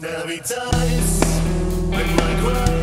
There'll be times when my cry